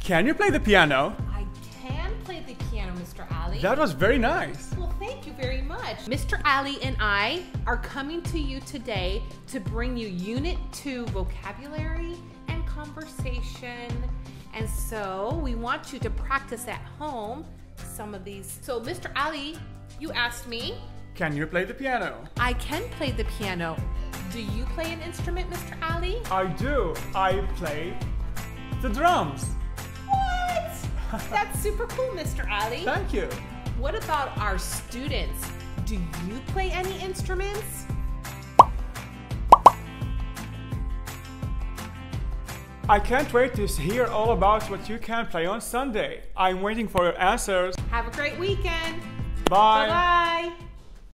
Can you play the piano? I can play the piano, Mr. Ali. That was very nice. Well, thank you very much. Mr. Ali and I are coming to you today to bring you Unit 2 vocabulary and conversation. And so we want you to practice at home some of these. So, Mr. Ali, you asked me. Can you play the piano? I can play the piano. Do you play an instrument, Mr. Ali? I do. I play the drums. What? That's super cool, Mr. Ali. Thank you. What about our students? Do you play any instruments? I can't wait to hear all about what you can play on Sunday. I'm waiting for your answers. Have a great weekend. Bye. Bye bye.